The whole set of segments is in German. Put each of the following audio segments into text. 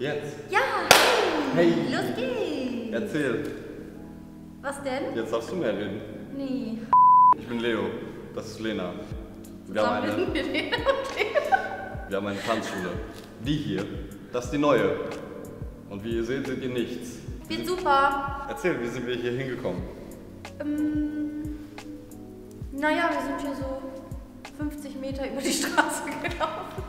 Jetzt. Ja, Hey. los geht's. Erzähl. Was denn? Jetzt darfst du mehr reden. Nee. Ich bin Leo. Das ist Lena. Wir haben, eine, wir den. wir haben eine Tanzschule. Die hier, das ist die neue. Und wie ihr seht, seht ihr nichts. Wird super. Erzähl, wie sind wir hier hingekommen? Ähm, naja, wir sind hier so 50 Meter über die Straße gelaufen.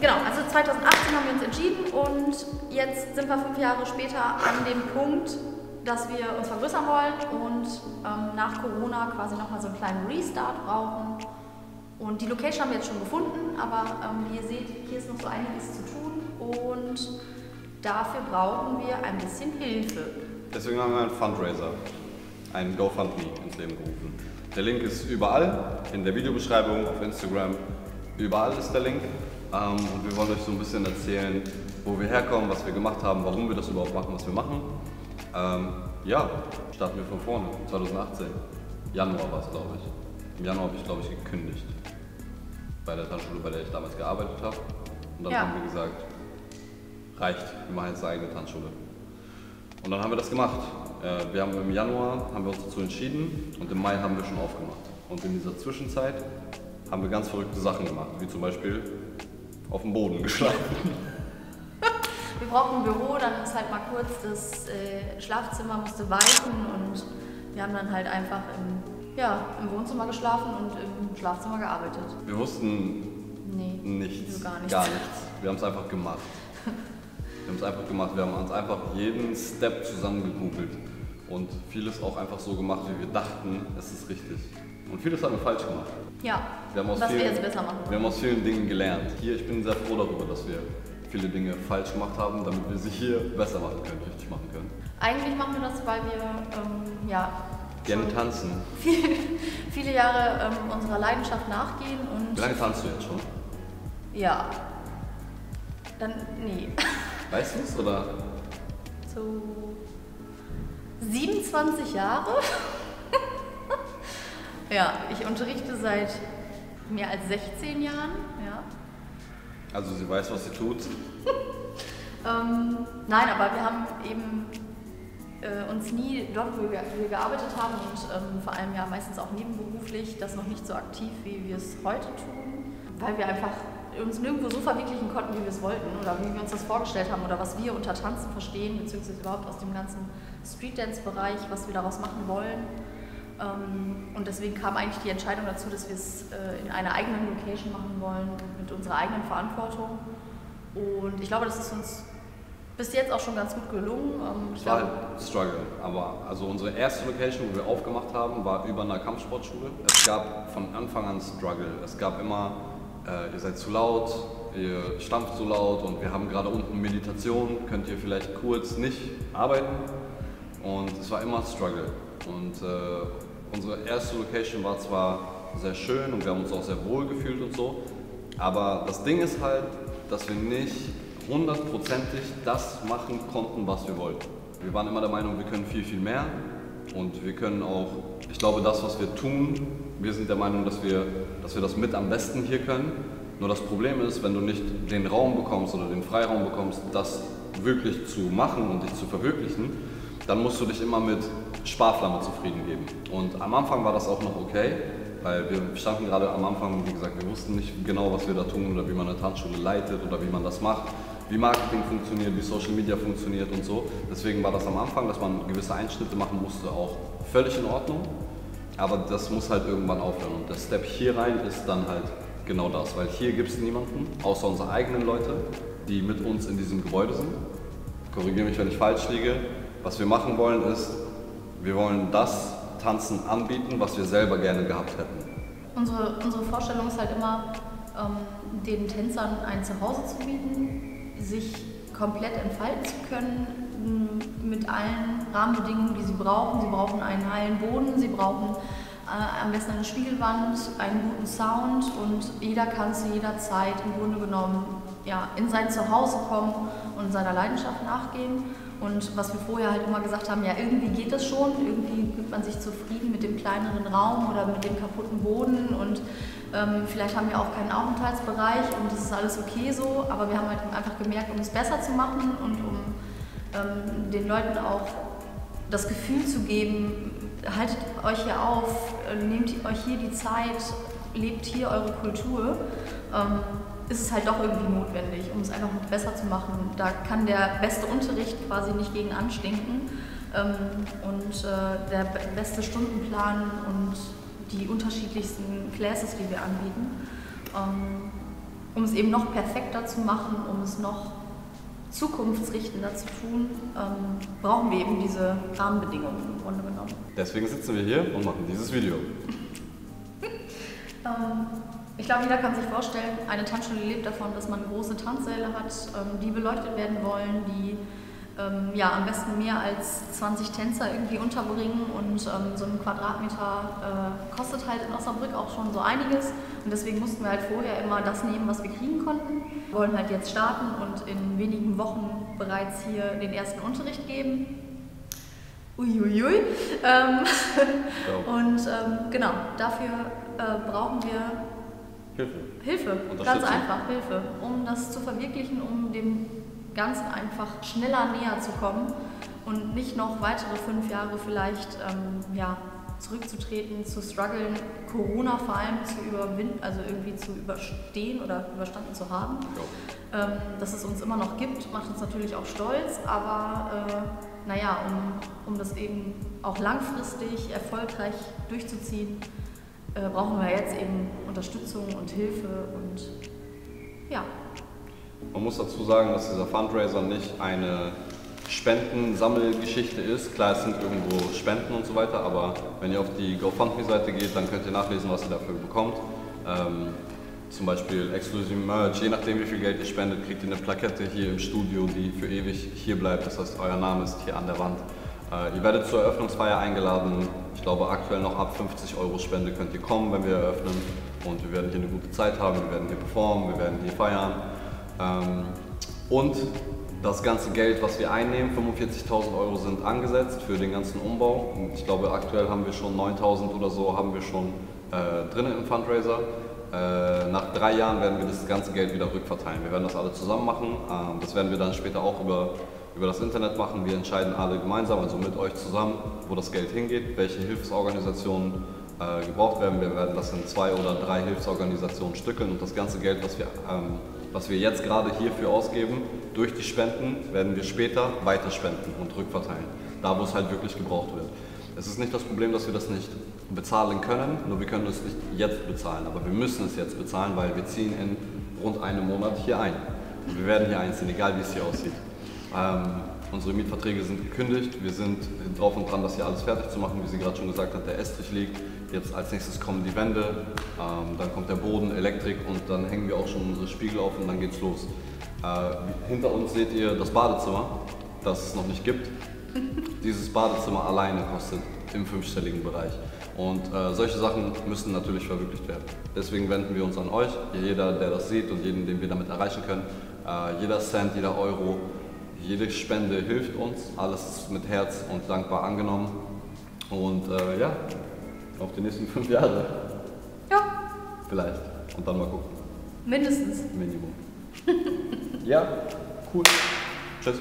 Genau, also 2018 haben wir uns entschieden und jetzt sind wir fünf Jahre später an dem Punkt, dass wir uns vergrößern wollen und ähm, nach Corona quasi nochmal so einen kleinen Restart brauchen. Und die Location haben wir jetzt schon gefunden, aber ähm, wie ihr seht, hier ist noch so einiges zu tun und dafür brauchen wir ein bisschen Hilfe. Deswegen haben wir einen Fundraiser, einen GoFundMe ins Leben gerufen. Der Link ist überall, in der Videobeschreibung, auf Instagram. Überall ist der Link. Ähm, und wir wollen euch so ein bisschen erzählen, wo wir herkommen, was wir gemacht haben, warum wir das überhaupt machen, was wir machen. Ähm, ja, starten wir von vorne, 2018. Januar war es, glaube ich. Im Januar habe ich, glaube ich, gekündigt. Bei der Tanzschule, bei der ich damals gearbeitet habe. Und dann Ja. haben wir gesagt, reicht, wir machen jetzt eine eigene Tanzschule. Und dann haben wir das gemacht. Äh, Wir haben im Januar haben wir uns dazu entschieden und im Mai haben wir schon aufgemacht. Und in dieser Zwischenzeit haben wir ganz verrückte Sachen gemacht, wie zum Beispiel auf dem Boden geschlafen. Wir brauchten ein Büro, dann ist halt mal kurz das äh, Schlafzimmer musste weichen und wir haben dann halt einfach im, ja, im Wohnzimmer geschlafen und im Schlafzimmer gearbeitet. Wir wussten Nee, nichts, gar nichts. gar nichts. Wir haben es einfach gemacht. Wir haben es einfach gemacht. Wir haben uns einfach jeden Step zusammengegoogelt und vieles auch einfach so gemacht, wie wir dachten, es ist richtig. Und vieles haben wir falsch gemacht. Ja, Wir was wir vielen- jetzt besser machen Wir haben aus vielen Dingen gelernt. Hier, ich bin sehr froh darüber, dass wir viele Dinge falsch gemacht haben, damit wir sie hier besser machen können, richtig machen können. Eigentlich machen wir das, weil wir ähm, ja, Gerne tanzen. viele, viele Jahre ähm, unserer Leidenschaft nachgehen und Wie lange tanzt du jetzt schon? ja, dann nee, Weißt du es oder? so 27 Jahre. Ja, ich unterrichte seit mehr als 16 Jahren. Ja. Also sie weiß, was sie tut. Ähm, nein, aber wir haben eben äh, uns nie dort, wo wir, wo wir gearbeitet haben und ähm, vor allem ja meistens auch nebenberuflich, das noch nicht so aktiv, wie wir es heute tun, weil wir einfach uns nirgendwo so verwirklichen konnten, wie wir es wollten oder wie wir uns das vorgestellt haben oder was wir unter Tanzen verstehen, beziehungsweise überhaupt aus dem ganzen Streetdance-Bereich, was wir daraus machen wollen. Ähm, und deswegen kam eigentlich die Entscheidung dazu, dass wir es äh, in einer eigenen Location machen wollen, mit unserer eigenen Verantwortung. Und ich glaube, das ist uns bis jetzt auch schon ganz gut gelungen. Ähm, Es war halt Struggle. Aber also unsere erste Location, wo wir aufgemacht haben, war über einer Kampfsportschule. Es gab von Anfang an Struggle. Es gab immer, äh, ihr seid zu laut, ihr stampft zu laut und wir haben gerade unten Meditation, könnt ihr vielleicht kurz nicht arbeiten. Und es war immer Struggle. Und äh, unsere erste Location war zwar sehr schön und wir haben uns auch sehr wohl gefühlt und so, aber das Ding ist halt, dass wir nicht hundertprozentig das machen konnten, was wir wollten. Wir waren immer der Meinung, wir können viel, viel mehr und wir können auch, ich glaube, das, was wir tun, wir sind der Meinung, dass wir, dass wir das mit am besten hier können. Nur das Problem ist, wenn du nicht den Raum bekommst oder den Freiraum bekommst, das wirklich zu machen und dich zu verwirklichen, dann musst du dich immer mit Sparflamme zufrieden geben. Und am Anfang war das auch noch okay, weil wir standen gerade am Anfang, wie gesagt, wir wussten nicht genau, was wir da tun oder wie man eine Tanzschule leitet oder wie man das macht, wie Marketing funktioniert, wie Social Media funktioniert und so. Deswegen war das am Anfang, dass man gewisse Einschnitte machen musste, auch völlig in Ordnung. Aber das muss halt irgendwann aufhören. Und der Step hier rein ist dann halt genau das, weil hier gibt es niemanden, außer unsere eigenen Leute, die mit uns in diesem Gebäude sind. Korrigiere mich, wenn ich falsch liege. Was wir machen wollen ist, wir wollen das Tanzen anbieten, was wir selber gerne gehabt hätten. unsere, unsere Vorstellung ist halt immer, ähm, den Tänzern ein Zuhause zu bieten, sich komplett entfalten zu können, mit allen Rahmenbedingungen, die sie brauchen. Sie brauchen einen heilen Boden, sie brauchen äh, am besten eine Spiegelwand, einen guten Sound und jeder kann zu jeder Zeit im Grunde genommen ja, in sein Zuhause kommen und seiner Leidenschaft nachgehen. Und was wir vorher halt immer gesagt haben, ja, irgendwie geht das schon, irgendwie gibt man sich zufrieden mit dem kleineren Raum oder mit dem kaputten Boden. Und Ähm, vielleicht haben wir auch keinen Aufenthaltsbereich und das ist alles okay so, aber wir haben halt einfach gemerkt, um es besser zu machen und um ähm, den Leuten auch das Gefühl zu geben, haltet euch hier auf, nehmt euch hier die Zeit, lebt hier eure Kultur, ähm, ist es halt doch irgendwie notwendig, um es einfach noch besser zu machen. Da kann der beste Unterricht quasi nicht gegen anstinken ähm, und äh, der beste Stundenplan und die unterschiedlichsten Classes, die wir anbieten, ähm, um es eben noch perfekter zu machen, um es noch zukunftsrichtender zu tun, ähm, brauchen wir eben diese Rahmenbedingungen im Grunde genommen. Deswegen sitzen wir hier und machen dieses Video. ähm, ich glaube, jeder kann sich vorstellen, eine Tanzschule lebt davon, dass man große Tanzsäle hat, ähm, die beleuchtet werden wollen, die ähm, ja, am besten mehr als 20 Tänzer irgendwie unterbringen und ähm, so ein Quadratmeter äh, kostet halt in Osnabrück auch schon so einiges und deswegen mussten wir halt vorher immer das nehmen, was wir kriegen konnten. Wir wollen halt jetzt starten und in wenigen Wochen bereits hier den ersten Unterricht geben. Uiuiui. Ähm, und ähm, genau, dafür äh, brauchen wir Hilfe. Hilfe, ganz einfach Hilfe, um das zu verwirklichen, um dem ganz einfach schneller näher zu kommen und nicht noch weitere fünf Jahre vielleicht ähm, ja, zurückzutreten, zu strugglen, Corona vor allem zu überwinden, also irgendwie zu überstehen oder überstanden zu haben. Ähm, dass es uns immer noch gibt, macht uns natürlich auch stolz, aber äh, naja, um, um das eben auch langfristig erfolgreich durchzuziehen, äh, brauchen wir jetzt eben Unterstützung und Hilfe und ja. Man muss dazu sagen, dass dieser Fundraiser nicht eine Spendensammelgeschichte ist. Klar, es sind irgendwo Spenden und so weiter, aber wenn ihr auf die GoFundMe-Seite geht, dann könnt ihr nachlesen, was ihr dafür bekommt. Ähm, zum Beispiel exklusiven Merch, je nachdem wie viel Geld ihr spendet, kriegt ihr eine Plakette hier im Studio, die für ewig hier bleibt. Das heißt, euer Name ist hier an der Wand. Äh, ihr werdet zur Eröffnungsfeier eingeladen. Ich glaube, aktuell noch ab 50 Euro Spende könnt ihr kommen, wenn wir eröffnen. Und wir werden hier eine gute Zeit haben, wir werden hier performen, wir werden hier feiern. Ähm, und das ganze Geld, was wir einnehmen, 45.000 Euro sind angesetzt für den ganzen Umbau. Und ich glaube, aktuell haben wir schon 9.000 oder so haben wir schon äh, drin im Fundraiser. Äh, nach drei Jahren werden wir das ganze Geld wieder rückverteilen. Wir werden das alle zusammen machen. Ähm, das werden wir dann später auch über, über das Internet machen. Wir entscheiden alle gemeinsam, also mit euch zusammen, wo das Geld hingeht, welche Hilfsorganisationen äh, gebraucht werden. Wir werden das in zwei oder drei Hilfsorganisationen stückeln und das ganze Geld, was wir ähm, was wir jetzt gerade hierfür ausgeben, durch die Spenden werden wir später weiter spenden und rückverteilen, da wo es halt wirklich gebraucht wird. Es ist nicht das Problem, dass wir das nicht bezahlen können, nur wir können es nicht jetzt bezahlen, aber wir müssen es jetzt bezahlen, weil wir ziehen in rund einem Monat hier ein. Und wir werden hier einziehen, egal wie es hier aussieht. Ähm, unsere Mietverträge sind gekündigt, wir sind drauf und dran, das hier alles fertig zu machen, wie sie gerade schon gesagt hat, der Estrich liegt, Jetzt als nächstes kommen die Wände, ähm, dann kommt der Boden, Elektrik und dann hängen wir auch schon unsere Spiegel auf und dann geht's los. Äh, hinter uns seht ihr das Badezimmer, das es noch nicht gibt. Dieses Badezimmer alleine kostet im fünfstelligen Bereich. Und äh, solche Sachen müssen natürlich verwirklicht werden. Deswegen wenden wir uns an euch, jeder, der das sieht und jeden, den wir damit erreichen können. Äh, jeder Cent, jeder Euro, jede Spende hilft uns. Alles mit Herz und dankbar angenommen. Und äh, ja, auf die nächsten fünf Jahre. Ja. Vielleicht. Und dann mal gucken. Mindestens. Minimum. ja, cool. Tschüss.